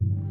you